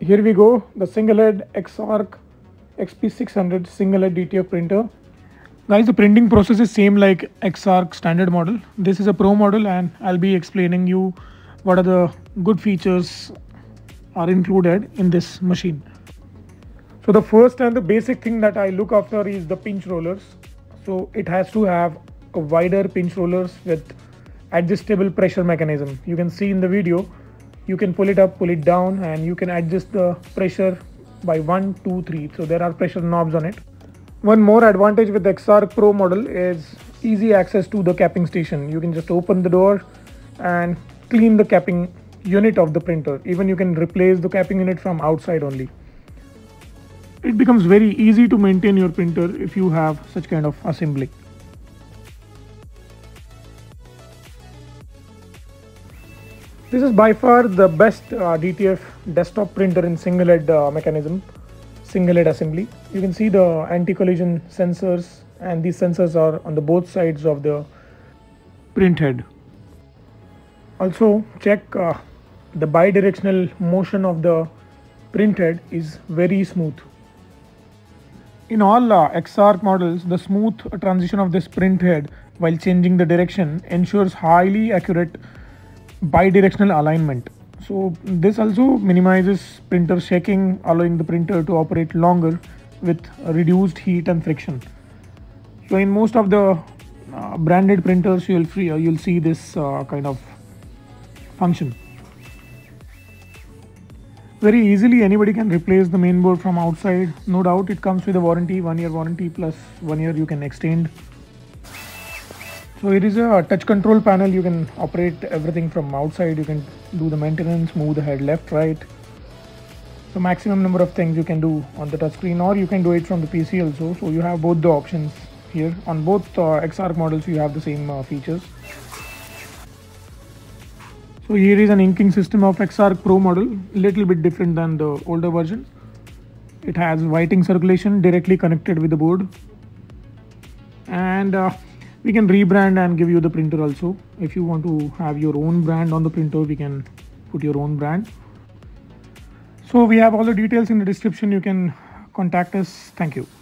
here we go. The single head X-Arc XP600 single head DTF printer. Guys the printing process is same like X-Arc standard model. This is a pro model and I'll be explaining you what are the good features are included in this machine. So the first and the basic thing that I look after is the pinch rollers. So it has to have a wider pinch rollers with adjustable pressure mechanism. You can see in the video you can pull it up pull it down and you can adjust the pressure by 1 2 3 so there are pressure knobs on it. One more advantage with X-Arc Pro model is easy access to the capping station. You can just open the door and clean the capping unit of the printer. Even you can replace the capping unit from outside only. It becomes very easy to maintain your printer if you have such kind of assembly This is by far the best uh, DTF desktop printer in single head uh, mechanism, single head assembly. You can see the anti-collision sensors and these sensors are on the both sides of the print head. Also check uh, the bi-directional motion of the print head is very smooth. In all uh, X-Arc models, the smooth transition of this print head while changing the direction ensures highly accurate bidirectional alignment. So this also minimizes printer shaking, allowing the printer to operate longer with reduced heat and friction. So in most of the uh, branded printers, you'll free, uh, you'll see this uh, kind of function. Very easily, anybody can replace the main board from outside. No doubt, it comes with a warranty, one year warranty plus one year you can extend so it is a touch control panel. You can operate everything from outside. You can do the maintenance move the head left right. So maximum number of things you can do on the touchscreen or you can do it from the pc also. So you have both the options here. On both uh, X-Arc models you have the same uh, features. So here is an inking system of X-Arc Pro model. Little bit different than the older version. It has white ink circulation directly connected with the board. And uh, we can rebrand and give you the printer also. If you want to have your own brand on the printer we can put your own brand. So we have all the details in the description. You can contact us. Thank you